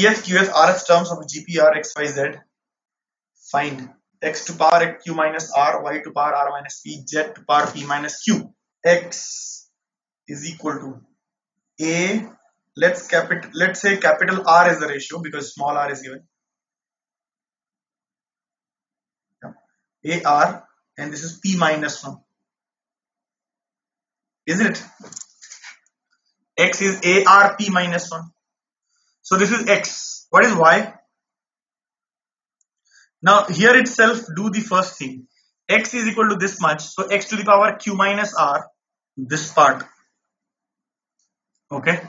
Pth, Qth, Rth terms of GP are x, y, z. Find x to power q minus r, y to power r minus p, z to power p minus q. x is equal to a. Let's capital. Let's say capital R is the ratio because small r is given. A r and this is p minus 1 isn't it x is a r p minus 1 so this is x. What is y? Now here itself do the first thing. x is equal to this much. So x to the power q minus r, this part. Okay.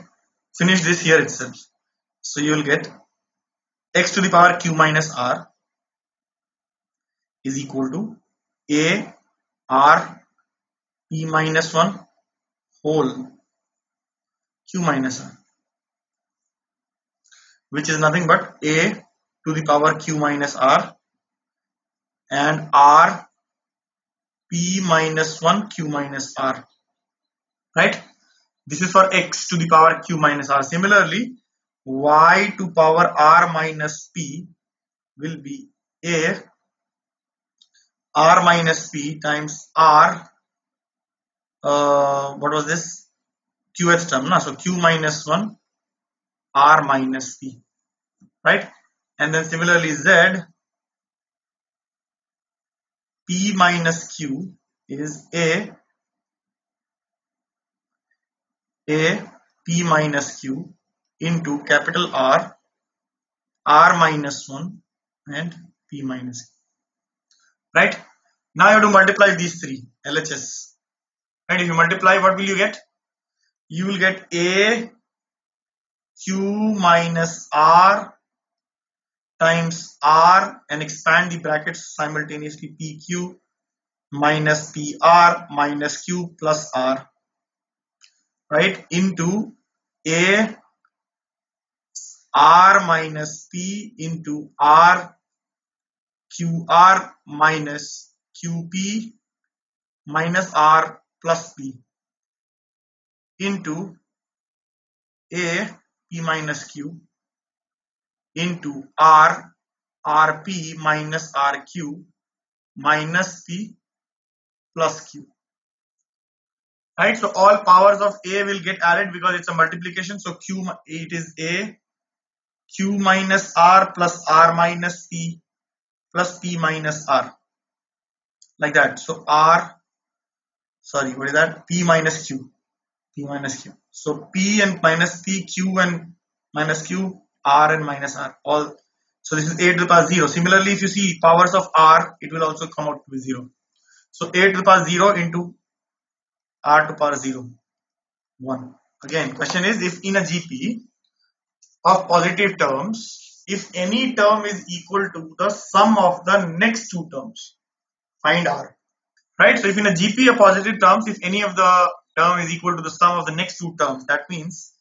Finish this here itself. So you will get x to the power q minus r is equal to a r p minus 1 whole q minus r which is nothing but a to the power q minus r and r p minus 1 q minus r right? This is for x to the power q minus r. Similarly y to power r minus p will be a. R minus p times r uh, what was this? Qth term no? so q minus 1 r minus p right? And then similarly z p minus q is a a p minus q into capital R r minus 1 and p minus q right? Now you have to multiply these three LHS and if you multiply what will you get? You will get a q minus r times r and expand the brackets simultaneously pq minus pr minus q plus r right into a r minus p into r qr minus qp minus r plus p into a P minus Q into R RP minus RQ minus P plus Q. Right, so all powers of A will get added because it's a multiplication. So Q it is A Q minus R plus R minus P plus P minus R like that. So R sorry what is that P minus Q P minus Q so P and minus P, Q and minus Q, R and minus R. All so this is A to the power 0. Similarly, if you see powers of R, it will also come out to be 0. So A to the power 0 into R to the power 0. 1. Again, question is if in a GP of positive terms, if any term is equal to the sum of the next two terms, find R. Right? So if in a GP of positive terms, if any of the term is equal to the sum of the next two terms. That means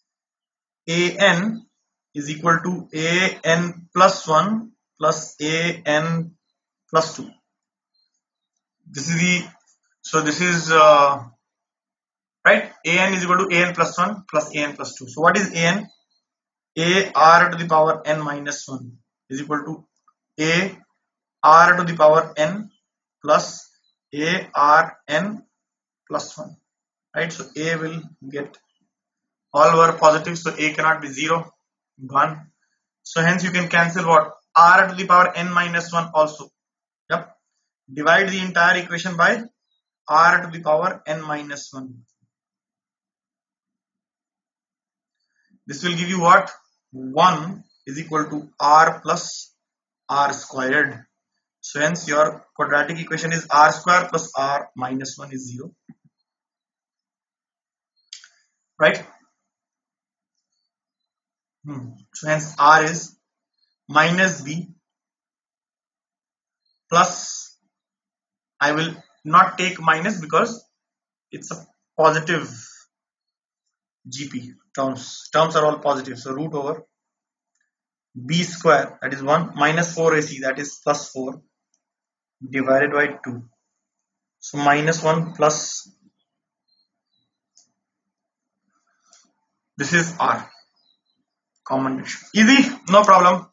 an is equal to an plus 1 plus an plus 2. This is the, so this is, uh, right, an is equal to an plus 1 plus an plus 2. So what is an? a r to the power n minus 1 is equal to a r to the power n plus a r n plus 1 right so a will get all were positive so a cannot be 0 1 so hence you can cancel what? R to the power n minus 1 also. Yep. Divide the entire equation by r to the power n minus 1 this will give you what? 1 is equal to r plus r squared. So hence your quadratic equation is r square plus r minus 1 is 0 right? Hmm. So hence R is minus B plus I will not take minus because it's a positive GP terms terms are all positive so root over b square that is 1 minus 4ac that is plus 4 divided by 2 so minus 1 plus this is r common ratio easy no problem